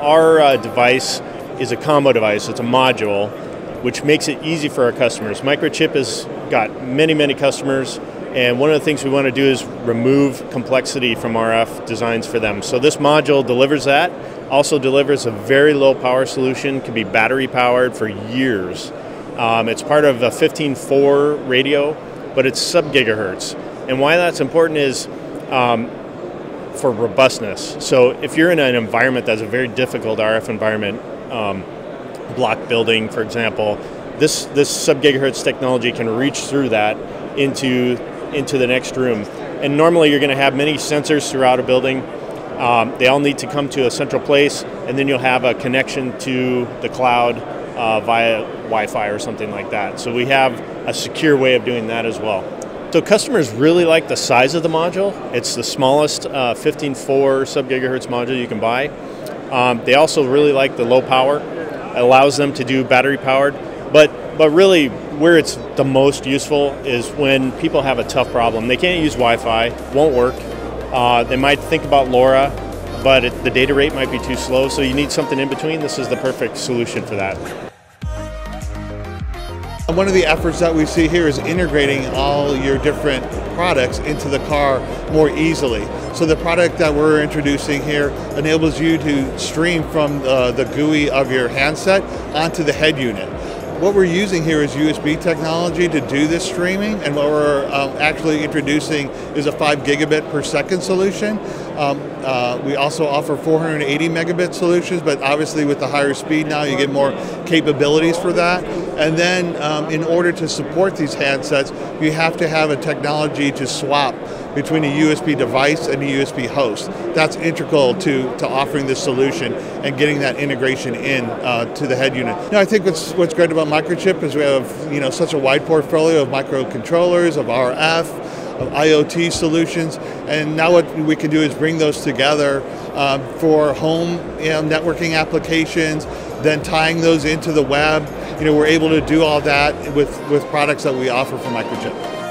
Our uh, device is a combo device, it's a module, which makes it easy for our customers. Microchip has got many, many customers, and one of the things we want to do is remove complexity from RF designs for them. So this module delivers that, also delivers a very low power solution, can be battery powered for years. Um, it's part of a 15.4 radio, but it's sub gigahertz. And why that's important is um, for robustness. So if you're in an environment that's a very difficult RF environment, um, block building, for example, this this sub gigahertz technology can reach through that into into the next room. And normally you're going to have many sensors throughout a building. Um, they all need to come to a central place, and then you'll have a connection to the cloud uh, via Wi-Fi or something like that. So we have a secure way of doing that as well. So customers really like the size of the module. It's the smallest uh, 15.4 sub-gigahertz module you can buy. Um, they also really like the low power. It allows them to do battery powered. But, but really, where it's the most useful is when people have a tough problem. They can't use Wi-Fi, won't work. Uh, they might think about LoRa, but it, the data rate might be too slow, so you need something in between. This is the perfect solution for that. One of the efforts that we see here is integrating all your different products into the car more easily. So the product that we're introducing here enables you to stream from uh, the GUI of your handset onto the head unit. What we're using here is USB technology to do this streaming, and what we're um, actually introducing is a 5 gigabit per second solution. Um, uh, we also offer 480 megabit solutions, but obviously with the higher speed now, you get more capabilities for that. And then, um, in order to support these handsets, you have to have a technology to swap between a USB device and a USB host. That's integral to, to offering this solution and getting that integration in uh, to the head unit. Now, I think what's, what's great about Microchip is we have you know such a wide portfolio of microcontrollers, of RF, of IoT solutions, and now what we can do is bring those together uh, for home you know, networking applications, then tying those into the web. You know, we're able to do all that with, with products that we offer from Microchip.